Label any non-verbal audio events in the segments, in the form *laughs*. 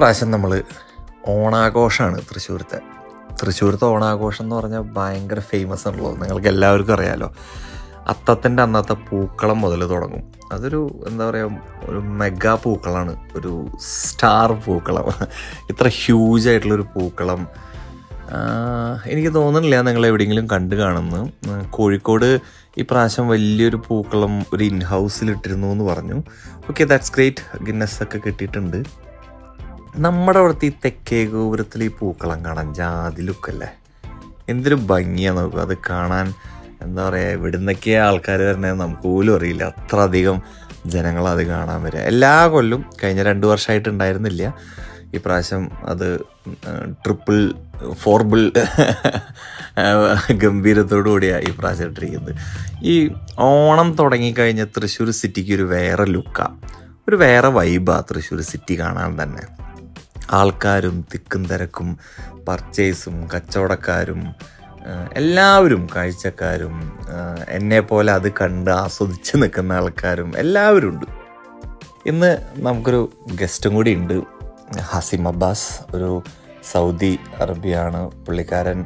പ്രാവശ്യം നമ്മൾ ഓണാഘോഷമാണ് തൃശ്ശൂരത്തെ. തൃശ്ശൂരത്തെ ഓണാഘോഷം എന്ന് പറഞ്ഞാൽ ഭയങ്കര ഫേമസ് ആണല്ലോ. നിങ്ങൾക്ക് എല്ലാവർക്കും അറിയാമല്ലോ അത്തത്തിന്റെ അന്നത്തെ പൂക്കളം മുതൽ തുടങ്ങും. അതൊരു എന്താ പറയുക ഒരു മെഗാ പൂക്കളമാണ് ഒരു സ്റ്റാർ പൂക്കളം. ഇത്ര ഹ്യൂജ് ആയിട്ടുള്ളൊരു പൂക്കളം. എനിക്ക് തോന്നുന്നില്ല നിങ്ങൾ എവിടെയെങ്കിലും കണ്ടു കാണുന്നു കോഴിക്കോട് ഈ പ്രാവശ്യം വലിയൊരു പൂക്കളം ഒരു ഇൻഹൗസിൽ ഇട്ടിരുന്നു എന്ന് പറഞ്ഞു. ഓക്കെ ദാറ്റ്സ് ഗ്രേറ്റ് ഗിന്നസ് ഒക്കെ കിട്ടിയിട്ടുണ്ട്. നമ്മുടെ അവിടുത്തെ ഈ തെക്കേ ഗോപുരത്തിൽ ഈ പൂക്കളം കാണാൻ ജാതി ലുക്കല്ലേ? എന്തൊരു ഭംഗിയാണ്. നോക്കുക അത് കാണാൻ എന്താ പറയുക ഇവിടുന്നൊക്കെ ആൾക്കാർ വരണേ നമുക്ക് പോലും അറിയില്ല. അത്ര അധികം ജനങ്ങൾ അത് കാണാൻ വരിക എല്ലാ കൊല്ലും കഴിഞ്ഞ രണ്ട് വർഷമായിട്ട് ഉണ്ടായിരുന്നില്ല. ഈ പ്രാവശ്യം അത് ട്രിപ്പിൾ ഫോർബിൾ ഗംഭീരത്തോടുകൂടിയാണ് ഈ പ്രാവശ്യം ഇട്ടിരിക്കുന്നത്. ഈ ഓണം തുടങ്ങിക്കഴിഞ്ഞ തൃശ്ശൂർ സിറ്റിക്ക് ഒരു വേറെ ലുക്കാണ് ഒരു വേറെ വൈബാണ് തൃശ്ശൂർ സിറ്റി കാണാൻ തന്നെ. ആൾക്കാരും തിക്കും തിരക്കും പർച്ചേസും കച്ചവടക്കാരും എല്ലാവരും കാഴ്ചക്കാരും എന്നെ പോലെ അത് കണ്ട് ആസ്വദിച്ച് നിൽക്കുന്ന ആൾക്കാരും എല്ലാവരും ഉണ്ട്. ഇന്ന് നമുക്കൊരു ഗസ്റ്റും കൂടി ഉണ്ട്. ഹസിം അബ്ബാസ് ഒരു സൗദി അറബിയാണ്. പുള്ളിക്കാരൻ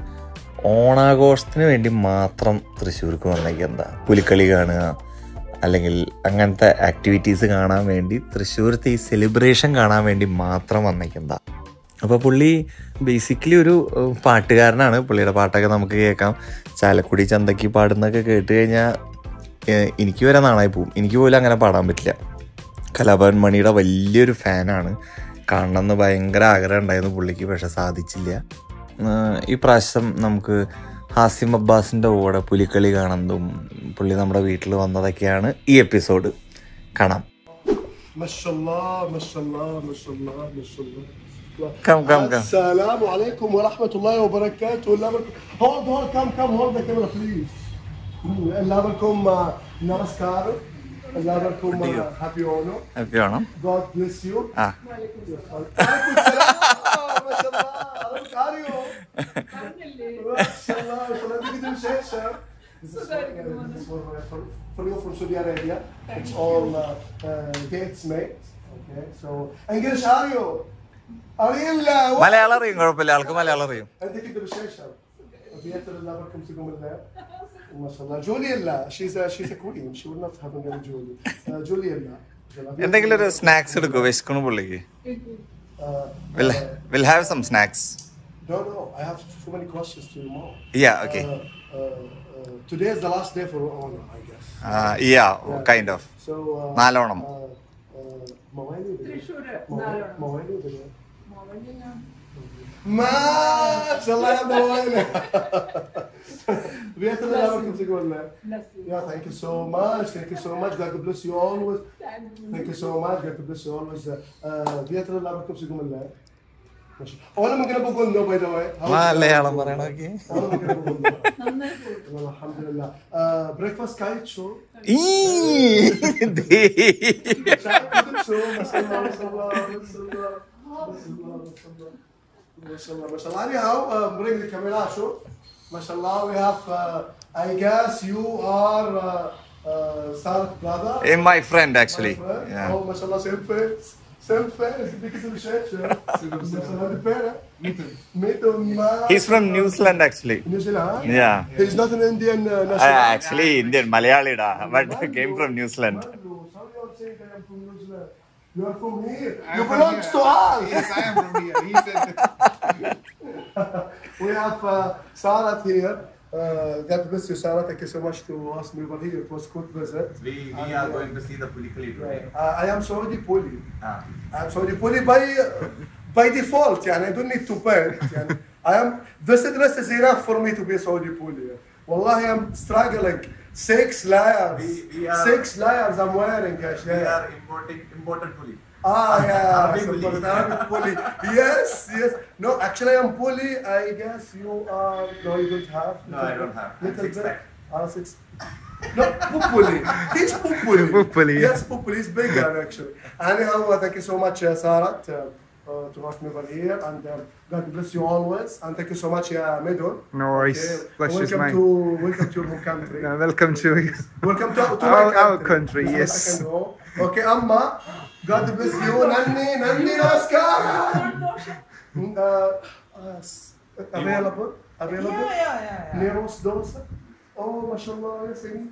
ഓണാഘോഷത്തിന് വേണ്ടി മാത്രം തൃശ്ശൂർക്ക് വന്നേക്കെന്താ പുലിക്കളി കാണുക അല്ലെങ്കിൽ അങ്ങനത്തെ ആക്ടിവിറ്റീസ് കാണാൻ വേണ്ടി തൃശ്ശൂരത്തെ ഈ സെലിബ്രേഷൻ കാണാൻ വേണ്ടി മാത്രം വന്നേക്കെന്താ അപ്പോൾ പുള്ളി ബേസിക്കലി ഒരു പാട്ടുകാരനാണ്. പുള്ളിയുടെ പാട്ടൊക്കെ നമുക്ക് കേൾക്കാം. ചാലക്കുടി ചന്തക്കി പാടുന്നൊക്കെ കേട്ട് കഴിഞ്ഞാൽ എനിക്ക് വരെ നാണായി പോവും. എനിക്ക് പോലും അങ്ങനെ പാടാൻ പറ്റില്ല. കലാഭവൻ മണിയുടെ വലിയൊരു ഫാനാണ്. കാണണമെന്ന് ഭയങ്കര ആഗ്രഹം ഉണ്ടായിരുന്നു പുള്ളിക്ക് പക്ഷെ സാധിച്ചില്ല. ഈ പ്രാവശ്യം നമുക്ക് ഹാസിം അബ്ബാസിൻ്റെ കൂടെ പുലിക്കളി കാണുന്നതും പുള്ളി നമ്മുടെ വീട്ടിൽ വന്നതൊക്കെയാണ് ഈ എപ്പിസോഡ് കാണാം ما شاء الله ما شاء الله ما شاء الله ما شاء الله كم كم كم السلام عليكم ورحمة الله وبركاته الله بركم هولد هولد كم كم هولد كاميرا بليز الله بركم نمسكار الله بركم هابي اونو ഹാപ്പി ആണോ God bless you ആ عليكم السلام For, you from Saudi Arabia. It's all dates made. Okay, so are you? അറിയില്ല മലയാളം അറിയും കുഴപ്പമില്ല ആൾക്ക് മലയാളം അറിയും എന്തെങ്കിലും ഒരു സ്നാക്സ് എടുക്കും വിശക്കണ പുള്ളിക്ക് We'll uh, we'll have some snacks. No, no, I have too many questions to you, more. Yeah. Okay. today is the last day for Onam, I guess. Uh, yeah, yeah, kind of. So. Uh, uh, Uh, uh, مواليد Thrissur مو- مواليد മോവനിയ ما شاء الله يا موالي بيت الله بركم فيكم الله Yeah, thank you so much. Thank you so much. God bless you always. Thank you so much. God bless you always. فيتر الله بركم فيكم الله. ماشي. وانا ممكن ابو قلنا باي ذا واي. Malayalam പറയണോക്കെ وانا ممكن ابو قلنا. والله الحمد لله. بريكفاست كايت شو؟ Mashallah, mashallah. Anyhow, uh, bring the camera show. Mashallah, we have, uh, I guess you are uh, uh, brother. In my friend, actually. My friend. Yeah. Oh, mashallah, same face. Same face, because of the eh? He's from New Zealand, actually. New Zealand? Huh? Yeah. He's not an Indian uh, ah, national. Uh, actually, Indian, Malayali, da, but *laughs* came from New Zealand. You are from here. you belong to us. Yes, I am from here. He said have uh, Sarah here. Uh, God bless you, Sarah. Thank you so much to us over here. It was a good visit. We, we are uh, going to see the Pulikali. Right. Uh, I am Saudi Puli. Ah. I am Saudi Puli by, uh, by default. Yeah, and I don't need to pay. Yeah. I am, this address is enough for me to be Saudi Puli. Yeah. Wallahi, I'm struggling. Six layers. We, we are, six layers I'm wearing, Gash. We are importing, imported Puli. Ah, yeah. Arabic support bully. Arabic bully. Yes, yes. No, actually, I'm bully. I guess you are. No, you don't have. No, I don't have. I'm Little six bit. pack. Ah, six. No, Pupuli. He's Pupuli. *laughs* Pupuli. Yes, Pupuli is bigger actually. Anyhow, uh, thank you so much, uh, Sarah, to, uh, to have me over here, and um, God bless you always. And thank you so much, uh, Medon. No worries. Okay, Pleasure's welcome mine. to welcome to your home country. *laughs* Uh, welcome to Welcome to, to Our- my our country. country, This is yes. my second home. Okay, Amma, God bless you, Nanny, Nanny, namaskar. Uh, uh, available, available. Yeah, yeah, yeah, yeah. Neros dosa. Oh, mashallah, yes, I need.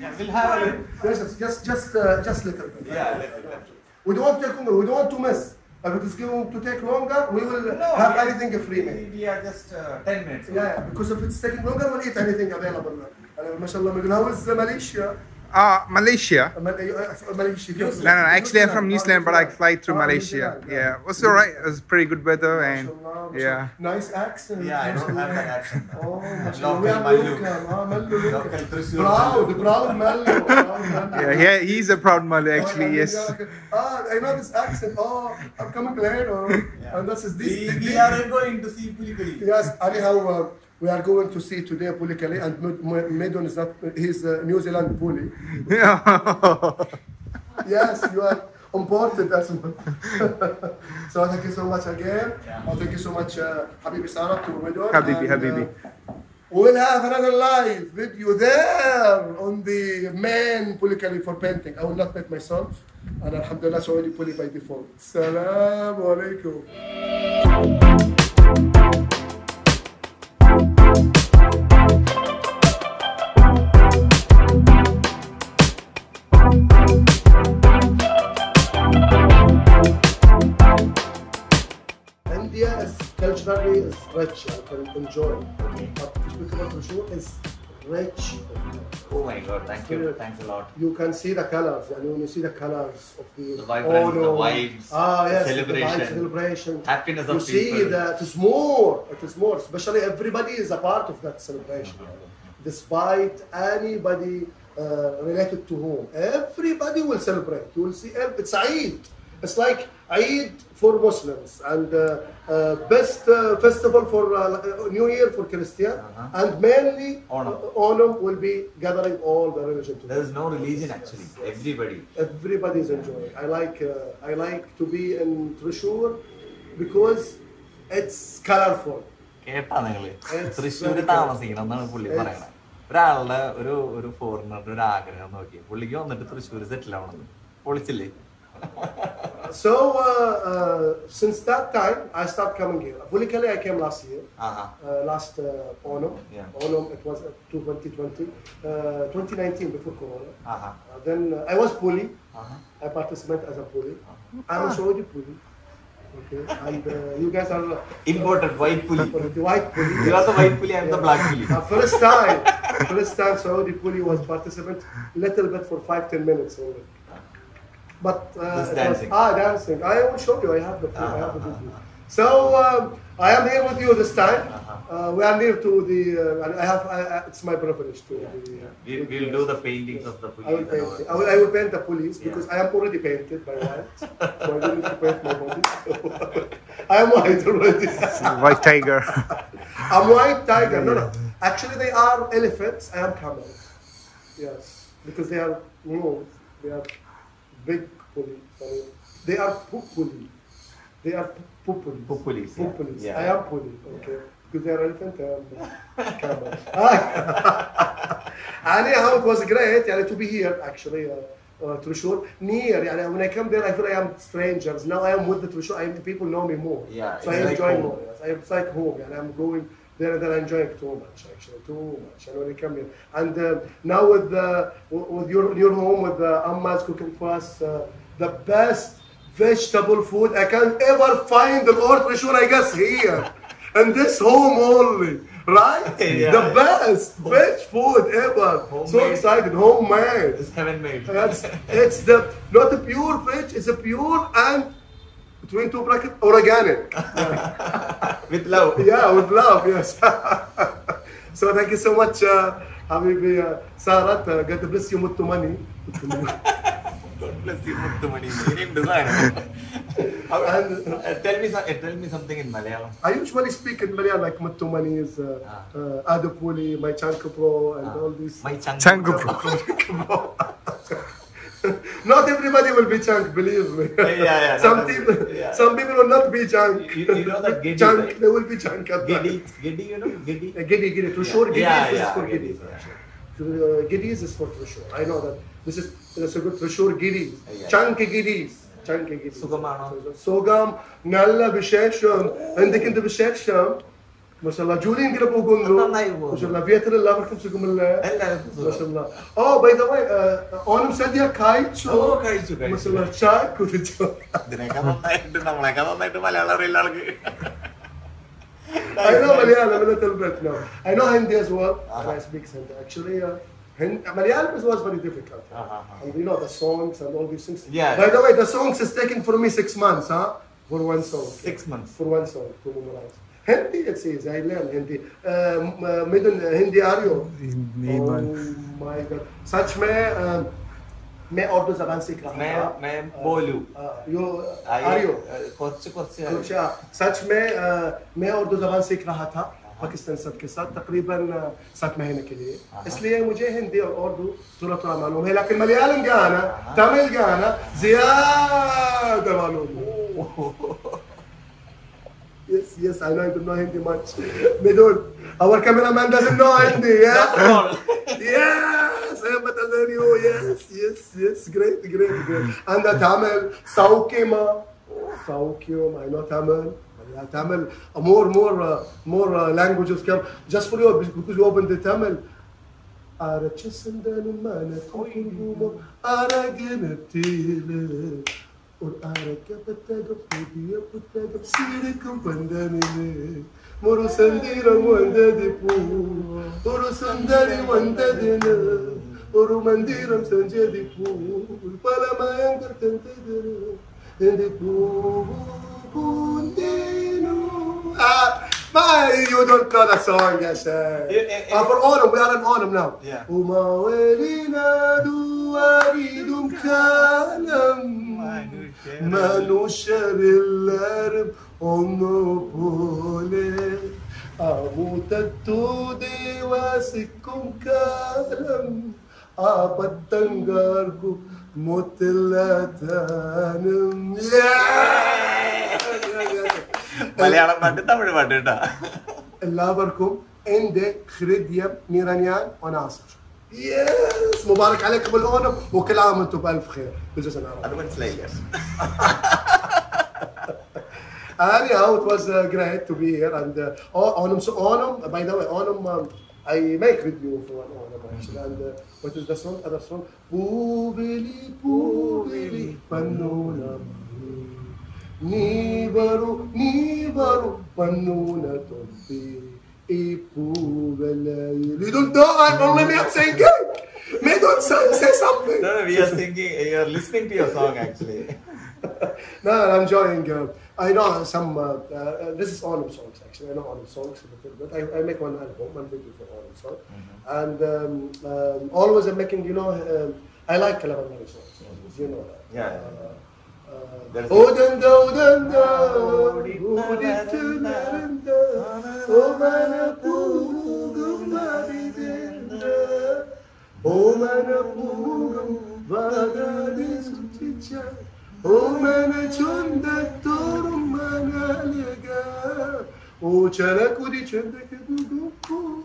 Yeah, we'll have a look. Yes, yes, just, just, uh, just little bit. Yeah, let- let- We don't want to take, we don't want to miss. If it is going to take longer, we will No, have we- anything free made. We, we are just uh, 10 minutes. Yeah, yeah, because if it's taking longer, we'll eat anything available. Uh, mashallah, how is Malaysia? Uh, Malaysia. Uh, Mal- uh, Malaysia. No, no, no. Actually, I'm from New Zealand, but I fly through Oh, Malaysia. Zealand, Yeah, it was alright. It was pretty good weather, and yeah. Nice accent. Yeah, I don't have that accent. *laughs* Oh, mashallah. Local We are Mallu. local. Ah, Mallu, local. Local Thrissur Proud, proud Mallu. *laughs* yeah, yeah, he's a proud Malay Oh, actually. Yes. then you're like, Ah, I know this accent. Oh, I'm coming later. And this is this. We, this- we are going to see Pulikali. Yes, anyhow, uh, we are going to see today Pulikali and Med- Med- Medon is not, he's uh, New Zealand Puli. Yes, you are important as well. so thank you so much again. Yeah. Oh, thank you so much, uh, Habibi Sarah to Medon. Habibi, And, Habibi. uh, We'll have another live video there on the main Pulikali for painting. I will not paint myself. And Alhamdulillah, Saudi Puli by default. Assalamu alaikum. Rich and can enjoy. But to speak about Thrissur is rich. Oh my god, thank you. Thanks a lot. You can see the colors, and when you see the colors of the, The vibrance, the vibes, ah, the yes, celebration, the vibes, celebration, happiness You of see that it's more, it is more. Especially everybody is a part of that celebration. Despite anybody uh, related to whom, everybody will celebrate. You will see it's Eid. It's like Eid for Muslims and uh, uh, best uh, festival for uh, New Year for Christian, Uh-huh. and mainly Onam. uh, Onam will be gathering all the religion together. There is no religion actually. Yes. Everybody. Everybody is enjoying. I like uh, I like to be in Trishur because it's colorful. കേട്ടാ നിങ്ങൾ തൃശ്ശൂര് താമസിക്കണം എന്നാണ് പുള്ളി പറയണത് ഒരാളുടെ ഒരു ഒരു ഫോറിനറുടെ ഒരു ആഗ്രഹം നോക്കി പുള്ളിക്ക് വന്നിട്ട് തൃശ്ശൂര് സെറ്റിൽ ആവണം പൊളിച്ചില്ലേ So uh, uh, since that time, I stopped coming here. Politically, I came last year, uh-huh. uh, last uh, Onam. Yeah. Onam, it was uh, 2020, 2019 uh, before Corona. Uh-huh. then I was Puli. Uh-huh. I participated as a Puli. Uh-huh. I'm already Saudi Puli. Okay, and you guys are imported white puli. White puli. You are the white puli. I'm yeah. the black puli. first time, first time Saudi puli was participant. Little bit for five ten minutes only. But uh, Just it was- ah, dancing. I will show you. I have the I have the Uh-huh, video. So um, I am here with you this time. Uh-huh. Uh, we are near to the. Uh, I have. I, I, it's my privilege to. be, uh, We, with we'll you. do the paintings of the police. I will paint. I will, I will paint the police because I am already painted by *laughs* white, so I don't need to paint my body. *laughs* I am white already. *laughs* White tiger. I'm white tiger. No, no. Actually, they are elephants. I am camel. Yes, because they are no, they are big puli. I mean, They are pupuli. They are pupulis. Pupulis, yeah. Pupulis. Yeah. I am puli. Okay. Because they are elephant. I am camel. *laughs* Anyhow, it was great. يعني, to be here actually. Uh, uh, Thrissur near. يعني, when I come there, I feel I am strangers. Now I am with the Thrissur. I, people know me more. Yeah, So I it's like enjoy home. more. Yes. I, it's like home. And I'm going there and then I enjoy it too much actually, too much. And when I come here, and uh, now with the with your your home with the Amma's cooking for us uh, the best vegetable food I can ever find in Port Thrissur, I guess here, and this home only. Right? Yeah. The best veg food ever. So Homemade. excited. Homemade. It's heaven made. That's, it's the not a pure veg, it's a pure and between two brackets organic. *laughs* With love. Yeah, with love, yes. *laughs* so thank you so much, uh, Habibi uh, Sarat. Uh, God bless you, Muttu Mani. *laughs* God bless you, Muttumani. Name designer. How- uh, tell me uh, tell me something in Malayalam. I usually speak in Malayalam like Muttu is uh, uh, Adapuli, my Chanka Pro, and all these. My chunk. Not everybody will be chunk, believe me. Yeah, yeah. *laughs* some people, yeah. some people will not be chunk. You, you know that *laughs* giddy. Chunk, right? they will be chunk. Giddy, giddy, you know, giddy. Uh, giddy, giddy. To sure, giddy yeah, is yeah, for giddy. giddy. Yeah. Uh, giddies is for sure. I know that this is that's a good threshold giddies. Yeah. Chunky giddies. Chunky giddies. Sugam, Sugam, Nalla Vishesham. And they can do Vishesham. സുഖമാണോ? സുഖം നല്ല വിശേഷം എന്തൊക്കെയുണ്ട് വിശേഷം മഷല്ല ജോലി ഇങ്ങനെ പോകുന്നു നന്നായി പോകുന്നു. മഷല്ല വീട്ടിൽ എല്ലാവർക്കും സുഖമല്ലേ എല്ലാവർക്കും സുഖം. മഷല്ല ഓ ബൈ ദ വേ ഓണം സദ്യ കഴിച്ചു ഓ, കഴിച്ചു, കഴിച്ചു. മഷല്ല ചായ കുടിച്ചു ഇതിനൊക്കെ നന്നായിട്ട് നമ്മളെയൊക്കെ നന്നായിട്ട് മലയാളം അറിയുന്ന ആൾക്ക് I know Malayalam a little bit now. I know Hindi as well, and Uh-huh. I speak Hindi. Actually, uh, Hin- Malayalam is- was very difficult. Uh-huh. And you know the songs and all these things. Yeah. By the way, the songs is taken for me six months, huh? For one song. Six months. For one song to memorize. Hindi it says. I learned Hindi. Uh, Hindi आ रही हो नहीं oh my God. सच में मैं और तो जबान सीख रहा मैं मैं बोलू यो आरियो कुछ कुछ अच्छा सच में मैं और तो जबान सीख रहा था पाकिस्तान सब के साथ तकरीबन सात महीने के लिए इसलिए मुझे हिंदी और उर्दू थोड़ा थोड़ा मालूम है लेकिन मलयालम का आना तमिल का आना ज़्यादा मालूम Yes, yes, I know I don't know Hindi much. *laughs* Midul, our cameraman doesn't know Hindi, yeah? *laughs* yes, I'm telling you, yes, yes, yes, great, great, great. And the Tamil, Saukima, Saukyum, I know Tamil. Yeah, Tamil, uh, more, more, uh, more uh, languages come. Just for you, because you opened the Tamil. Araçasından mana tokulgumu aragenetile ஒரு அரக்க பத்தகம் புதிய புத்தகம் சீருக்கும் பந்தனிலே ஒரு சந்திரம் வந்தது பூ ஒரு சுந்தரி வந்தது ஒரு மந்திரம் செஞ்சது பூ பல மயங்கள் தந்தது இந்த பூ பூந்தேனோ Ah, man, you don't know that song, yes. Uh, Eh, eh, uh, for autumn, we are in autumn now. Yeah. മനുഷ്യരെല്ലാരും ഒന്നുപോലെ. അമൂത്തത്തു ദേവസിക്കും കാലം ആ പത്തങ്കാർക്കും മൊത്തില്ലാത്താനും മലയാളം പാട്ട് തമിഴ് പാട്ട് എല്ലാവർക്കും എന്റെ ഹൃദയം നിറഞ്ഞാൽ ഒനാസർ يس مبارك عليكم الاونم وكل عام وأنتم بالف خير بزنس العرب أنا وين سلايس Anyhow, it was uh, great to be here. And uh, Onum, so Onum, by the way, Onum, um, I make video for an Onum actually. And uh, what is the song? Other song? Poovili, Poovili, Pannunam. Nivaru, Nivaru, Pannuna Tompi. You don't know, I'm only me, I'm saying good. Me don't say, say something. No, no, we are thinking, you are listening to your song actually. No, I'm enjoying. Uh, I know some. Uh, uh, this is Autumn songs actually. I know Autumn songs a little bit. I, I make one album, one video for Autumn song, and um, um, always I'm making. You know, um, I like Kalamangani songs. You know that. Yeah, yeah. Odan dağdan da, Udip tümerinde, O bana kurum babidinde, O bana kurum vadadi sutiça, O bana çönde torum bana lega, O çana kudi çönde kudu kudu,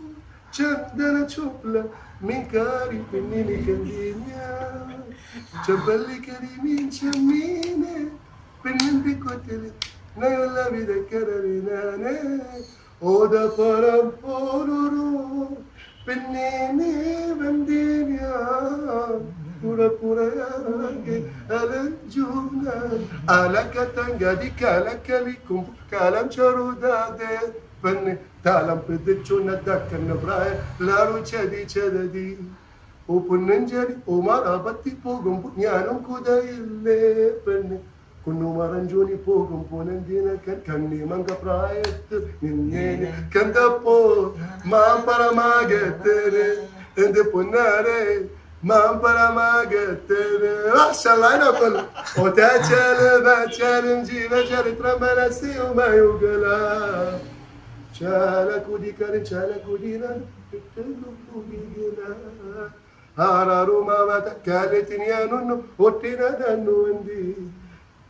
Çöndene çopla, من قريب مني لكالدنيا جبل لكريمين شميني بنين بكتلي نايو لا بيذكر بناني او دا فرم فورورو بنيني بنديني پورا پورا یا لگه الان جونه علا کتنگا دی کالا کلی کم کالا چرو داده بنی Talam Pedichuna Dakan Brahe, Laru Chedi Chedi. O punnanjari o marabatti pogum ஞானம் குதையில்லே பெண்ணு കുന്നുമറഞ്ചൂനി പോകും പുനന്തിനക്കൻ കണ്ണിമങ്ക പ്രായത്ത് നിന്നേന് കണ്ടപ്പോ മാമ്പറമാകത്തേന് എന്ത് പൊന്നാരെ മാമ്പറമാകത്തേന് ആശലാനൊക്കൊല്ല ഒറ്റാച്ചാല് ബാച്ചാലും ജീവചരിത്രം മനസ്സിയുമായുകല ചാലക്കുടിക്കരൻ ചാലക്കുടിനാൻ ആറാറു മാമത കാലത്തിനിയാനൊന്നു ഒട്ടിനതന്നു എന്തി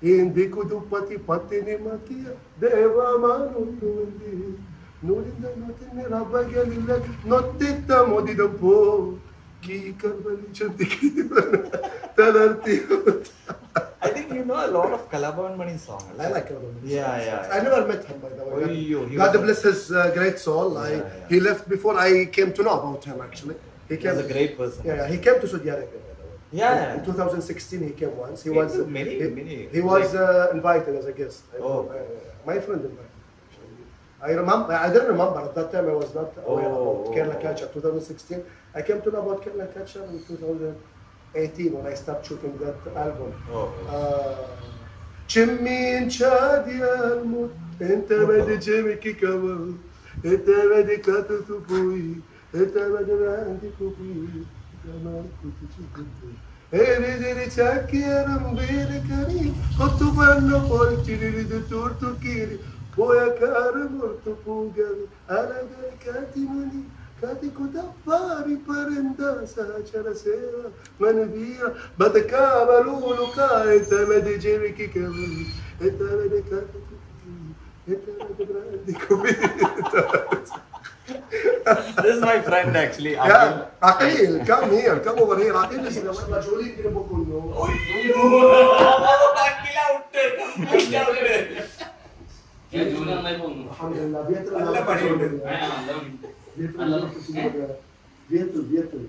ಎಂದಿಗೂ ದುಪ್ಪತಿ ಪತ್ತಿನಿ ಮತಿಯ ದೇವಮಾನೊಂದು ಎಂದಿ ನೋಡಿದ ನೋತಿನ ರಬ್ಬಗಲಿಲ್ಲ ನೊತ್ತಿತ್ತ ಮೋದಿದಪ್ಪೋ key ಕರ್ಬಲಿ ಚಂತಿ ತಲರ್ತಿ I think you know a lot of Kalabhavan Mani songs. I like Kalabhavan Mani Yeah, songs. yeah. I never met him, by the way. Oh, you- he God bless his uh, great soul. I, Yeah, yeah. He left before I came to know about him, actually. He He came, was a great person. Yeah, yeah, he came to Saudi Arabia, by the way. Yeah, yeah. In 2016, he came once. He Came was many- he, many- he was uh, invited as a guest. I- Oh. uh, my friend invited. actually. I remember. I didn't remember at that time. I was not aware Oh, about Kerala oh, Culture. 2016. I came to know about Kerala Culture in 2018 when I started shooting that album. Oh. Uh, Cimmin çadiyar mut Entemedi cemiki kavalı Entemedi katı tupui Entemedi rendi kupui Yaman kutu çukutu Eridiri çakiyarım biri kari Kotu banno polçiriri de turtu kiri Boya karım ortu pugavi Arada kati Cântico pari parenda sacara sera manavia batakava lulu ca etana de jiri que cavali etana de cântico etana de brandico This is my friend actually. Yeah, Akhil, come here, come over here. Akhil is مشغولين you Aqil out. Aqil out. الحمد لله بيتنا. الله Vietu, Vietu.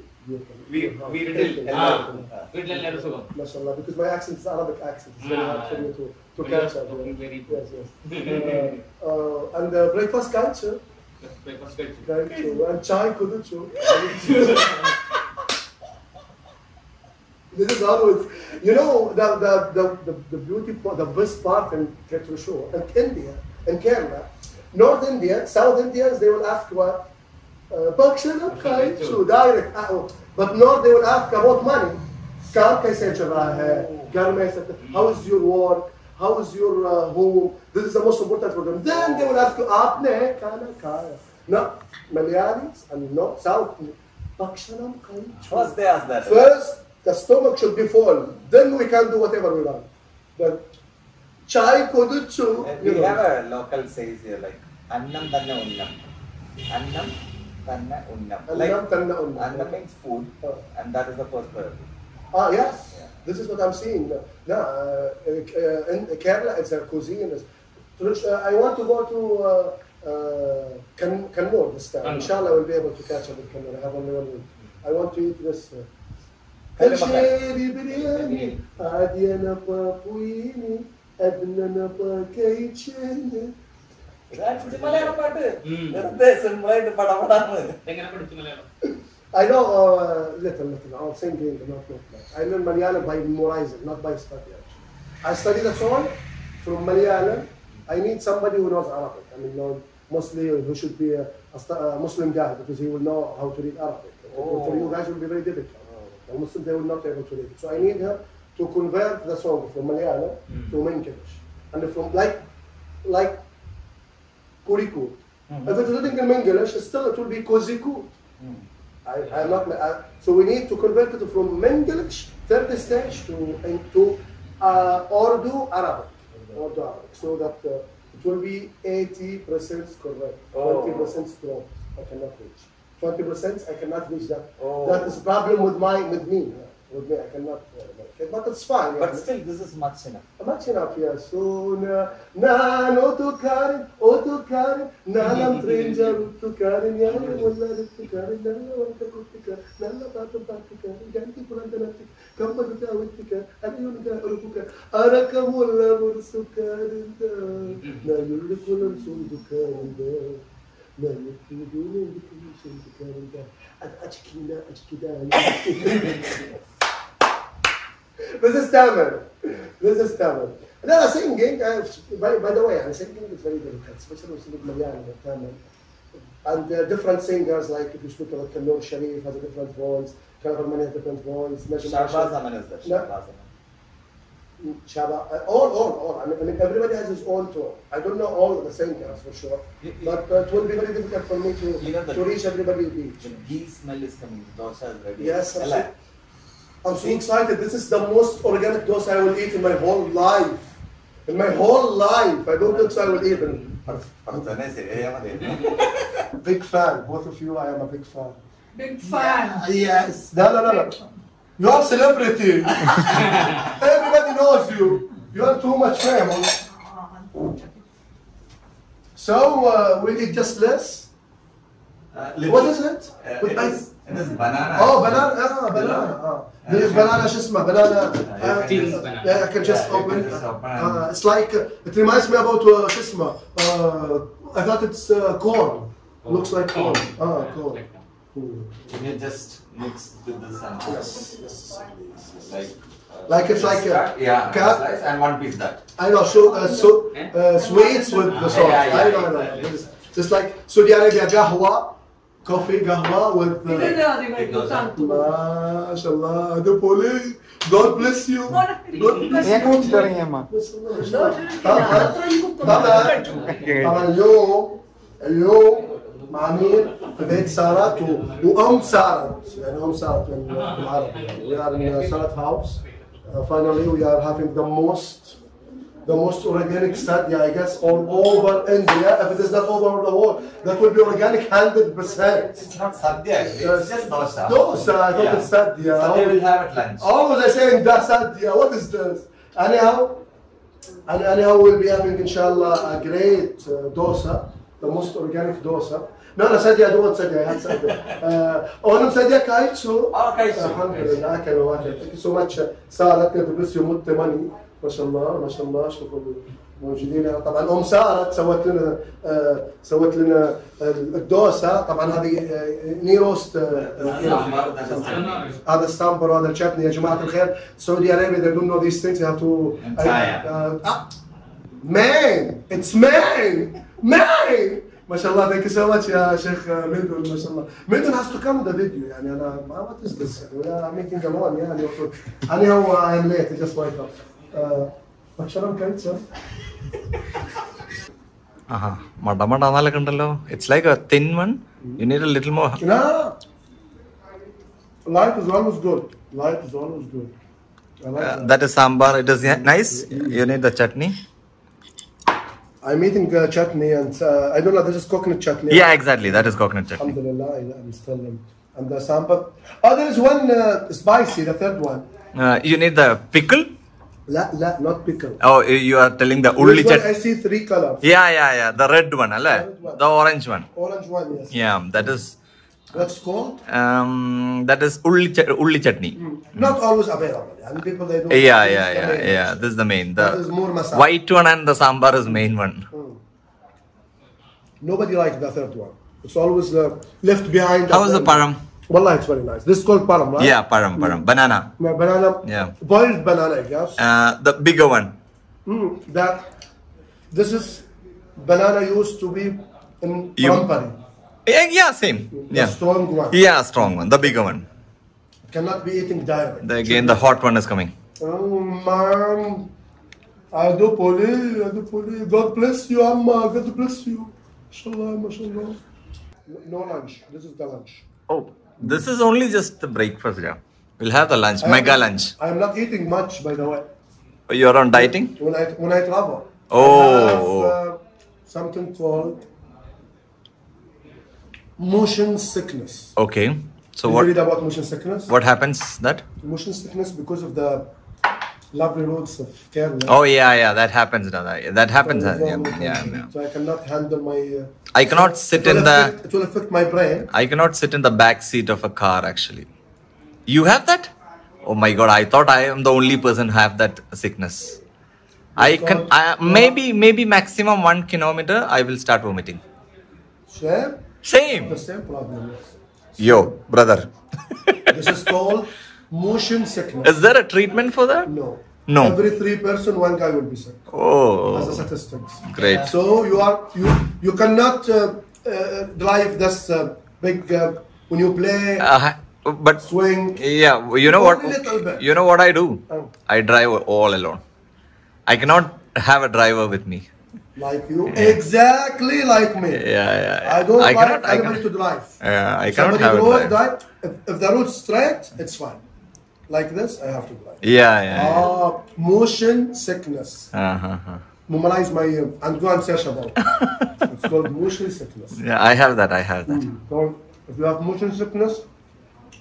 Because my accent is Arabic accent. It's very hard for you to, to catch up. Yes, yes. Uh, uh, and uh, breakfast culture. Breakfast culture. culture. And chai kuduchu. *laughs* this is always, you know, the, the, the, the, beauty, the best part in Ketru Show, in India, in Kerala, North India, South Indians, they will ask what? Uh, Park okay, so direct. Uh, but no, they will ask about money. how is your work? How is your uh, home? This is the most important for them. Then they will ask you أبنى Kana, Kaya. no مليانيز and not south. بكشنام kai first they ask first the stomach should be full. Then we can do whatever we want. But chai koduchu we have a local says here like annam tanne unnam. Annam tanna unnam. Like Annam tanna unnam. annam means food Oh. and that is the first priority. Ah, yes. Yeah. This is what I'm seeing. No, uh, uh, in Kerala, it's a cuisine. It's, tradi- uh, I want to go to uh, uh, Kan- Kannur this time. Kannur. Inshallah, I will be able to catch up with Kannur. I have only one week. I want to eat this. Uh, Kalli Kalsheri biryani, adiyana pa puini, adnana pa kaichene. Malayalam പാട്ട് ഉം. വെറുതെ simple ആയിട്ട് പടപടാന്ന് എങ്ങനെ പഠിച്ചു Malayalam I know uh, little, little. I'm singing, not not much. I learn Malayalam by memorizing, not by study. Actually, I study the song from Malayalam. I need somebody who knows Arabic. I mean, know, mostly who should be a, a stu- a Muslim guy because he will know how to read Arabic. For you guys, it will be very difficult. The Muslim, they will not be able to read. So I need her to convert the song from Malayalam to English, and from like, like Kuriku. If it's written in English, still it will be Koziku. I, I'm not. I, so we need to convert it from Manglish, third stage, to into uh, Urdu Arabic, Urdu Arabic, so that uh, it will be 80% correct, Oh. 20% wrong. I cannot reach. 20% I cannot reach that. Oh. That is problem with my with me. Yeah. Me, I cannot uh, but it's fine. But yeah. still this is much enough. Much enough, yes. So, na, nan otokarin, otokarin, nanam stranger otokarin, yana wala otokarin, nana wanta kutika, nana pata patikarin, ganti purantanatik, kampata awitika, aliyun ga urupuka, araka wala bursukarin da, na yulukulan sundukarin da, na yulukulan sundukarin da, at achkina achkidani. This is Tamil. This is Tamil. No, singing, uh, by, by the way, I'm singing is very difficult, especially with Malayalam and Tamil. And uh, different singers, like if you speak about Kannur Shareef has a different voice, Kalvarmani has different voice, Najm Shahbaz Rashid- Aman is there. Shahbaz Shaba, all, all, all. I mean, I mean, everybody has his own tone. I don't know all the singers for sure, but uh, it will be very difficult for me to, to reach everybody. The ghee smell is coming. Dosa is ready. Yes, so, I'm so excited. This is the most organic dose I will eat in my whole life. In my whole life. I don't think so I will eat. And *laughs* big fan. Both of you, I am a big fan. Big fan. Yes. No, no, no, no. You are celebrity. *laughs* Everybody knows you. You are too much famous. Oh, so, uh, we need just less. Uh, what is it? Uh, it is banana. Oh, banana. Ah, banana. Ah. There is banana. شو اسمه banana. Uh, Tins banana. yeah, I can just Yeah, you open. can just open and- Uh, it's like uh, it reminds me about uh, شو اسمه. Uh, I thought it's uh, corn. Looks like corn. Ah, corn. Hmm. You just mix with this and Yes, yes, yes. like. Like it's like a yeah, cat- slice and one piece that. I know, so, uh, so uh, sweets with the sauce. Yeah, yeah, I know, I know. exactly. It's Just like Saudi Arabia, qahwa, coffee, qahwa with. Ti Uh, vedi arriva in tanto. MashaAllah, the police. God bless you. God bless you. طبعا طبعا طبعا اليوم اليوم مع مين؟ في بيت سارت و- وام سارت يعني ام سارت من بالعربي يعني we are in Sarat house uh, finally we are having the most the most organic stadia, I guess, all over India. If it is not all over the world, that will be organic 100%. It's not stadia, it's uh, just not stadia. No, I thought yeah. it's stadia. Stadia will have it lunch. Always I saying that stadia, what is this? Anyhow, and anyhow, we'll be having, inshallah, a great uh, dosa, the most organic dosa. No, no, sadhya, I don't want sadhya, I had sadhya. *laughs* Uh, oh, no, sadhya Kaitsu. Oh, Kaitsu. Alhamdulillah, I can Thank you so much, Sarah, God bless you, money. ما شاء الله ما شاء الله شوفوا موجودين طبعا أم سارت سوت لنا آه، سوت لنا الدوسة. طبعا هذه آه، نيروست آه،. هذا السامبر وهذا الشتني يا جماعة الخير سعودي Arabia they don't know these things. They have to man it's man man ما شاء الله ثانك سو ماتش يا شيخ مندون. ما شاء الله. مندون has to come the video. يعني أنا ما وات از ذس يعني are making alone يعني أنا هو I am late. I just ഭക്ഷണം കഴിച്ചോ? ആഹാ മട മടാന്നാലൊക്കെ ഉണ്ടല്ലോ. It's a a thin one you a a little more life is always good life is always good that. is sambar. It is nice. You need the chutney. I'm eating the chutney and uh, I don't know, this is coconut chutney. Yeah, exactly, that is coconut chutney. Alhamdulillah, I'm still, um, and the sambar. Oh, there is one uh, spicy, the third one. You need the pickle? La, la, not pickle. Oh, you are telling the ulli This one I see three colors. Yeah, yeah, yeah. The red one, red one. The orange one. Orange one, yes. Yeah, that is What's called? um, that is ulli ch- ulli chutney. Not always available. And people they don't. Yeah, use yeah, yeah, yeah. This is the main. The That is more masala. white one and the sambar is main one. Nobody likes the third one. It's always uh, left behind. How is the param? Wallah, it's very nice. This is called param, right? Yeah, param, param. Banana. Banana. Yeah. Boiled banana, I guess. Uh, the bigger one. Mm, that this is banana used to be in You-. Yeah, yeah, same. The Yeah. strong one. Yeah, strong one. The bigger one. Cannot be eating direct. The, again, the hot one is coming. Oh man. I do poli, I do poli. God bless you, Amma. God bless you. Mashallah, mashallah. No lunch. This is the lunch. Oh, this is only just the breakfast. Yeah. We'll have the lunch, I mega not- lunch. I am not eating much, by the way. You're on dieting? When I when I travel. Oh. I have, uh, something called motion sickness. Okay. So Did what you read about motion sickness? what happens that? Motion sickness because of the lovely roads of Kerala. Oh yeah, yeah, that happens now. That, that happens. So, uh, Yeah, yeah, yeah. So I cannot handle my. Uh, I cannot sit it will in the It will affect my brain. I cannot sit in the back seat of a car actually. You have that? Oh my god, I thought I am the only person who have that sickness. I can I, maybe maybe maximum one kilometer I will start vomiting. Same. Same. The same problem. Yo, brother. This is called motion sickness. Is there a treatment for that? No. No. Every three person, one guy will be sick. Oh. As a statistics. great. So you are you you cannot uh, uh, drive this uh, big uh, when you play Uh, but swing. yeah, you know what? Only little bit. You know what I do? Oh. I drive all alone. I cannot have a driver with me. Like you, exactly like me. Yeah, yeah. yeah. I don't I like cannot. I anybody cannot. to drive. Yeah, I cannot somebody have a drive. drive. If, if the road's straight, it's fine. Like this, I have to drive. Yeah, yeah. yeah. Ah, motion sickness. Uh-huh. Memorize my uh, and go and search about. it. *laughs* it's called motion sickness. Yeah, I have that. I have that. So if you have motion sickness,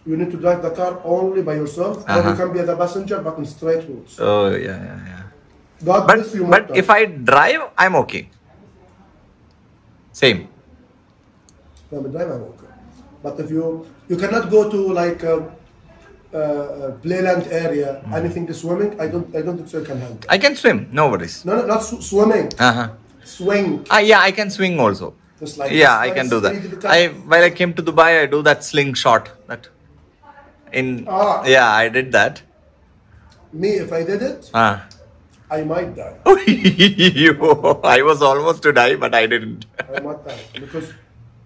you need to drive the car only by yourself, or Uh-huh. you can be the passenger but in straight roads. Oh, yeah, yeah, yeah. God But bless you, but if I drive, I'm okay. Same. Yeah, but drive, I'm okay. But if you you cannot go to like a, uh, uh, playland area, Hmm. anything swimming, I don't I don't think so. I can handle. I can swim. No worries. No, no, not sw- swimming. Uh huh. Swing. Ah, yeah, I can swing also. Just like yeah. I can do that. I while I came to Dubai, I do that slingshot. That in Ah. yeah, I did that. Me, if I did it, Ah. I might die. *laughs* I was almost to die, but I didn't. I might die because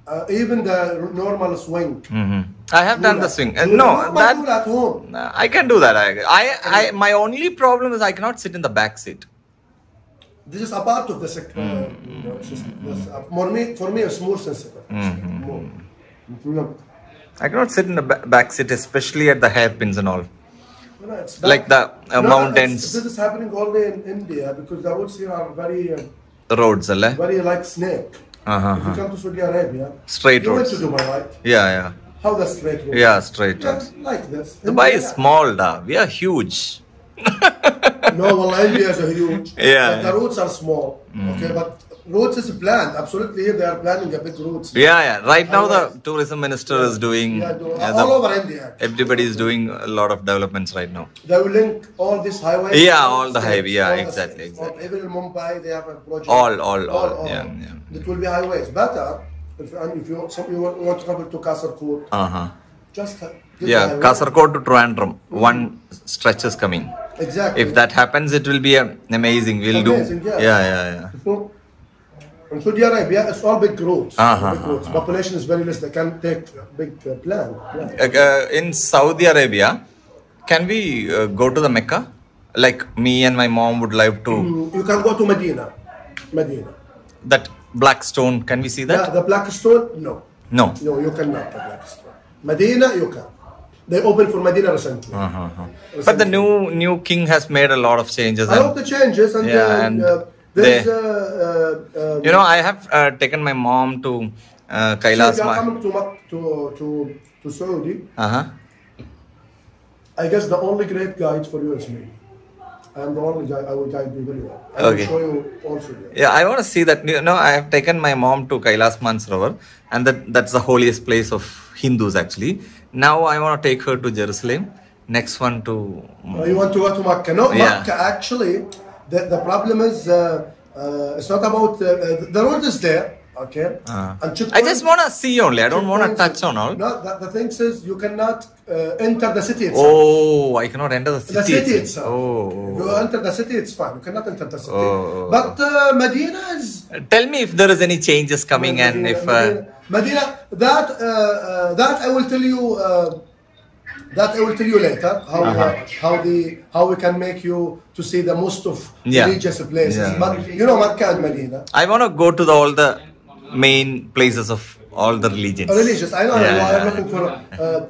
uh, even the normal swing. I have done the swing. No, that. Do that home. I can do that. I, I, I, my only problem is I cannot sit in the back seat. This is a part of the sec- uh, Mm-hmm. you know, just, for me, for me, it's more sensitive. Mm-hmm. More. No, I cannot sit in the back seat, especially at the hairpins and all. no, Like the, uh, No, mountains. This is happening only in India because the roads here are very, uh, roads, alle? very like snake. Uh-huh, If you come to Saudi Arabia, Straight you roads. went to Dubai, right? Yeah, yeah. How the straight road? Yeah, straight Yeah, roads. like this. Dubai India- is small, da. We are huge. No, well, India is huge. *laughs* Yeah. But the roads are small. Okay, but roads is planned. Absolutely, they are planning a big roads. Yeah, yeah. Right now, the tourism minister is doing. Yeah, do- all over India. Everybody is doing a lot of developments right now. They will link all these highways. Yeah, all the highways. yeah, exactly, states. exactly. Even in Mumbai, they have a project. All, all, all, yeah, yeah. It will be highways. Better if, and if you, some, you want to travel to Kasaragod, Uh huh. just Yeah. Kasaragod to Trivandrum. One stretch is coming. Exactly. If that happens, it will be uh, amazing. We'll Amazing, do. yeah. Yeah, yeah, yeah. In Saudi Arabia, it's all big roads. Uh-huh, big roads. Population is very less. They can take big uh, plan. plan. Uh, uh, in Saudi Arabia, can we uh, go to the Mecca? Like me and my mom would like to. Mm, You can go to Medina. Medina. That black stone. Can we see Yeah, that? the Black Stone, no. No. No, you cannot the Black Stone. Medina, you can. They opened for Medina recently. Uh-huh. But the new new king has made a lot of changes. Hope And, the changes and, Yeah, uh, and there is they- uh, uh, um, you know, I have uh, taken my mom to uh, so Kailas. are coming to, to to to Saudi. uh huh. I guess the only great guide for you is me. I am the only guide. I will guide you very well. I Okay. will show you also. Yeah, I want to see that. You know, I have taken my mom to Kailas Mansarovar, and that that's the holiest place of Hindus actually. Now I want to take her to Jerusalem. Next one to. Uh, you want to go to Makkah? No, Yeah. Makkah actually. The, the problem is uh, uh, it's not about uh, uh, the road is there. Okay. Uh, And I just want to see only. I don't want to touch on all. No, the, the thing is you cannot uh, enter the city itself. Oh, I cannot enter the city. The city itself. Oh, you enter the city, it's fine. You cannot enter the city. Oh. But uh, Medina is. Tell me if there is any changes coming and Medina, if. Uh, Medina, Medina, that uh, uh, that I will tell you. Uh, that I will tell you later. How uh Uh-huh. how the how we can make you to see the most of Yeah. religious places. Yeah. But you know Makkah and Medina. I want to go to the, all the main places of all the religions. Religious. I know Yeah, you are yeah. looking for uh,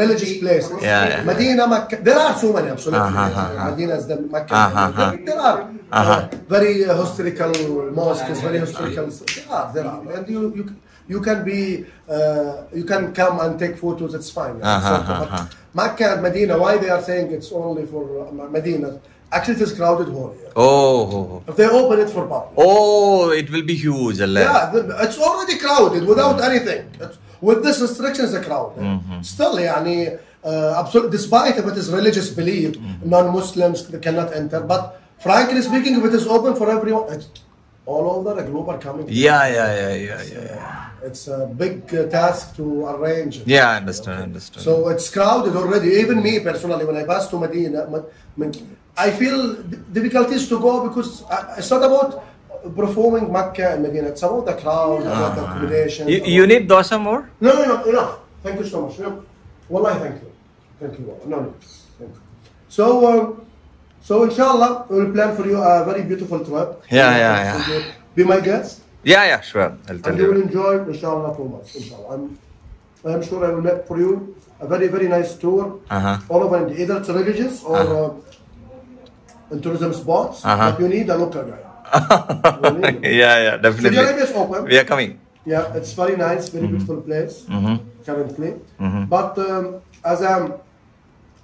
religious places. Yeah, yeah. Medina, Makkah. There are so many, absolutely. Uh-huh, uh-huh. Medina is the Makkah. Uh-huh, uh-huh. There, there are uh, Uh-huh. very uh, historical mosques, very historical. There are, there are, and you you you can be uh, you can come and take photos it's fine uh-huh, uh-huh. Mecca and Medina why they are saying it's only for uh, Medina actually it is crowded whole year. Oh. If they open it for public. Oh, it will be huge. Allah. Yeah, it's already crowded without mm. anything. It's, with this restrictions, the crowd. Mm-hmm. Still, yani, uh, despite if it is religious belief, mm-hmm. non-Muslims cannot enter. But frankly speaking, if it is open for everyone, all over the globe are coming. Yeah, yeah, yeah, yeah, yeah. yeah. It's a big uh, task to arrange. it. Yeah, I understand, I understand. So it's crowded already. Even me personally, when I pass to Medina, Ma- Ma- I feel difficulties to go because I- it's not about performing Makkah and Medina. It's about the crowd, about the accommodation. you, about- you need dosha more? No, no, no, enough. Thank you so much. No, Wallahi, thank you. Thank you. No, no. Thank you. So, um, so inshallah, we will plan for you a very beautiful trip. Yeah, yeah, yeah. Be my guest. Yeah, yeah, sure. I'll tell And you will enjoy, inshallah, too much. Inshallah. I'm, I'm sure I will make for you a very, very nice tour. Uh-huh. All over India. Either it's religious or uh in tourism spots. Uh-huh. But you need a local guy. *laughs* You yeah, yeah, Saudi definitely. Arabia is open. We are coming. Yeah, it's very nice, very beautiful place currently. But um, as a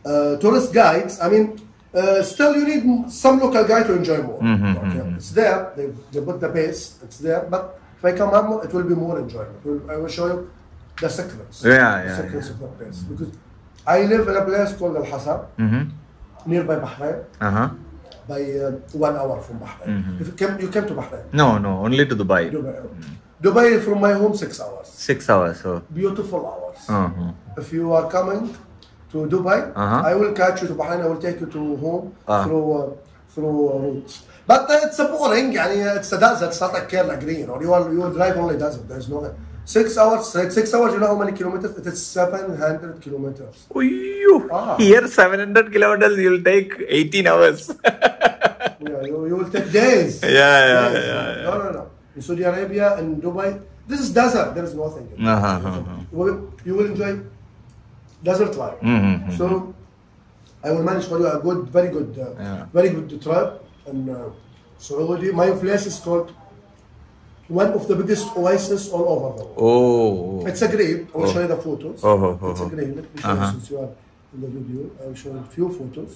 uh, tourist guides, I mean, Uh, still, you need some local guy to enjoy more. Mhm, okay? mhm. It's there. They, they put the base. It's there. But if I come up, it will be more enjoyment. Will- I will show you the secrets. Yeah, yeah. the yeah, secrets of the place. Because I live in a place called Al Hasa, Mm-hmm. nearby Bahrain, Uh-huh. by uh, one hour from Bahrain. Mhm. If you came, you came to Bahrain. No, no, only to Dubai. Dubai. Dubai from my home six hours. Six hours. So. Beautiful hours. Uh-huh. If you are coming to Dubai. Uh -huh. I will catch you to Bahrain. I will take you to home ah. uh. through uh, through routes. But uh, it's a boring. I mean, it's a desert. It's not like Kerala green. Or you will you drive only desert. There's no six hours. Six hours. You know how many kilometers? It is seven hundred kilometers. Oh, ah. you here seven hundred kilometers. You'll take eighteen hours. *laughs* yeah, you, you will take days. Yeah, yeah, days. yeah, yeah. No, no, no. In Saudi Arabia and Dubai, this is desert. There is nothing. Uh-huh, uh-huh. Uh -huh. You will enjoy desert life. Mhm, So I will manage for you a good, very good, uh, Yeah. very good trip. And uh, Saudi, my place is called one of the biggest oasis all over the world. Oh. It's a grape. I will Oh. show you the photos. Oh, oh, oh, it's a oh. grape. Let me show Uh-huh. you since you are in the video. I will show you a few photos.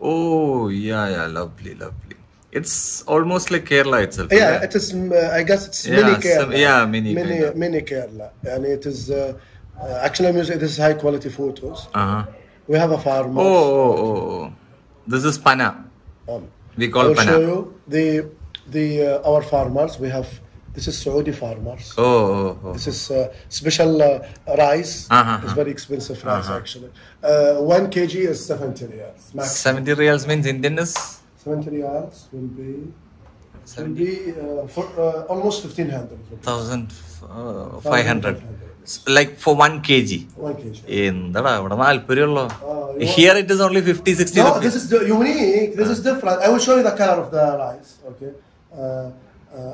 Oh, yeah, yeah, lovely, lovely. It's almost like Kerala itself. Yeah, right? it is. Uh, I guess it's Yeah, mini some- Kerala. yeah, mini mini, mini Kerala, and it is. Uh, uh, actually, music. This is high quality photos. Uh-huh. We have a farm. Oh, oh, oh, oh. This is Pana. Um, We call show Pana. you the the uh, our farmers. We have. This is Saudi farmers. Oh, oh, oh. This is uh, special uh, rice. Uh-huh. It's very expensive rice Uh-huh. actually. Uh, one kg is seventy riyals. Max. 70 riyals means Indian is Seventy riyals will be will be uh, for uh, almost fifteen hundred. 1500 like for 1 kg One kg. എന്താടാ ഇവിടെ നാല്പത് ഉള്ളോ here it is only fifty sixty No, this is unique. This is different. I will show you the color of the rice. Okay. Uh, uh,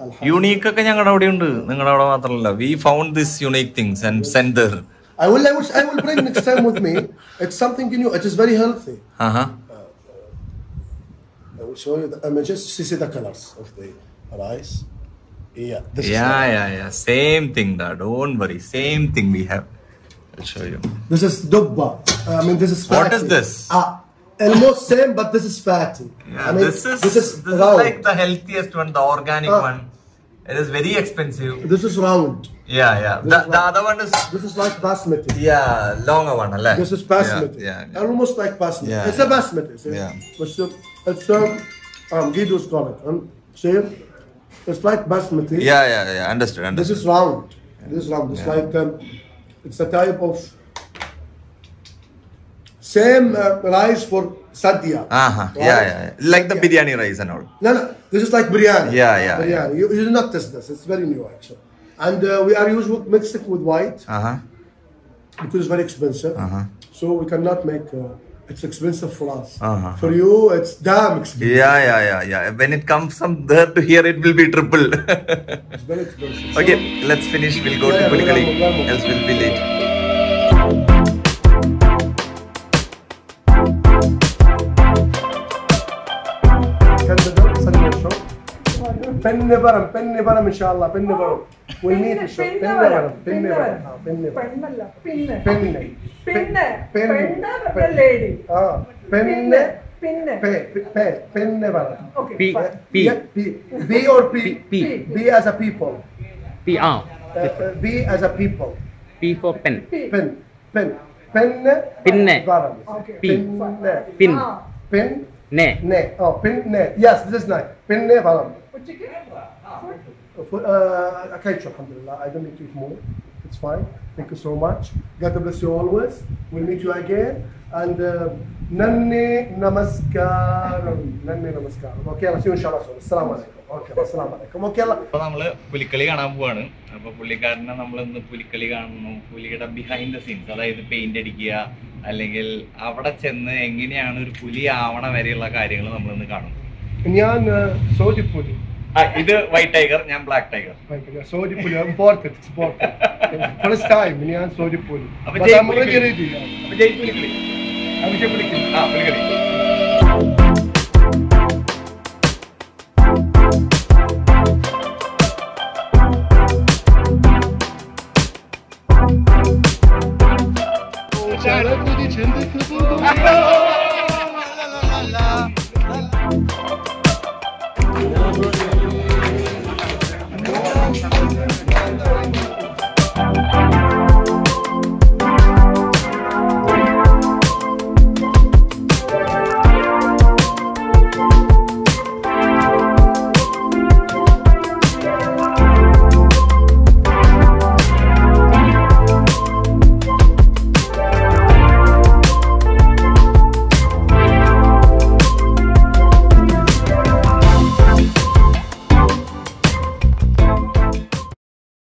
alhamdulillah. Unique ഒക്കെ ഞങ്ങളുടെ അവിടെ ഉണ്ട് നിങ്ങളുടെ അവിടെ മാത്രമല്ല we found this unique things and sender I will, I will, I will bring next time with me. It's something new. It is very healthy. I will show you the images. See, see the colors of the rice. Yeah. yeah, yeah, yeah. Same thing, da. Don't worry. Same thing we have. I'll show you. This is dubba. I mean, this is fatty. What is this? Ah, almost same, but this is fatty. Yeah, I mean, this is this is, this is like the healthiest one, the organic ah. one. It is very expensive. This is round. Yeah, yeah. The, the, other one is. This is like basmati. Yeah, longer one. Like. This is basmati. Yeah, yeah, yeah. Almost like basmati. Yeah, it's yeah. a basmati. See? Yeah. But still, it's um, um, Guido's comment. Um it's like basmati. Yeah, yeah, yeah. Understood, This is round. This is round. It's Yeah. like um, it's a type of same uh, rice for sadhya. Uh-huh. Right? Yeah, yeah, yeah. Like the biryani rice and all. No, no. This is like biryani. Yeah, yeah, Biryani. You, you do not test this. It's very new actually. And uh, we are usually mixing with white Uh-huh. because it's very expensive. Uh-huh. So we cannot make. Uh, it's expensive for us. Uh -huh. For you, it's damn expensive. Yeah, yeah, yeah, yeah. When it comes from there to here, it will be triple. it's very expensive. *laughs* Okay, so, let's finish. We'll go yeah, to Pulikali, else we'll be late. pen never, pen never, inshallah, pen never. ഉന്നി fish പെണ്ണവരം പെണ്ണവരം പെണ്ണല്ല പെണ്ണ് പെണ്ണ് പെണ്ണ് പെണ്ണ് lady ആ പെണ്ണ് പെണ്ണ് പെ പെണ്ണ് പറ P P B or P P B as a people P ah B as a people P for pen pen pen പെണ്ണ് പിന്നെ പി പിൻ പിൻ നെ നെ ഓ പിൻ നെ യെസ് ദിസ് നൈ പിന്നെ വളം ഉച്ചയ്ക്ക് Uh, okay, alhamdulillah. I don't need to eat more. It's fine. Thank you so much. God bless you always. We'll meet you again. And uh, Nanni Namaskaram. Nanni Namaskaram. Okay, I'll see you inshallah soon. Assalamu alaikum. അപ്പൊ നമ്മൾ പുലിക്കളി കാണാൻ പോവാണ് അപ്പൊ പുള്ളിക്കാരനെ നമ്മൾ ഇന്ന് പുലിക്കളി കാണുന്നു പുലിയുടെ ബിഹൈൻഡ് ദ സീൻസ് അതായത് പെയിന്റ് അടിക്കുക അല്ലെങ്കിൽ അവിടെ ചെന്ന് എങ്ങനെയാണ് ഒരു പുലി ആവണ വരെയുള്ള കാര്യങ്ങൾ നമ്മൾ ഇന്ന് കാണും ഞാൻ uh. ആ, ഇത് വൈറ്റ് ടൈഗർ ഞാൻ ബ്ലാക്ക് ടൈഗർ സോരിപ്പുലി ഞാൻ സോരിപ്പുലി ആ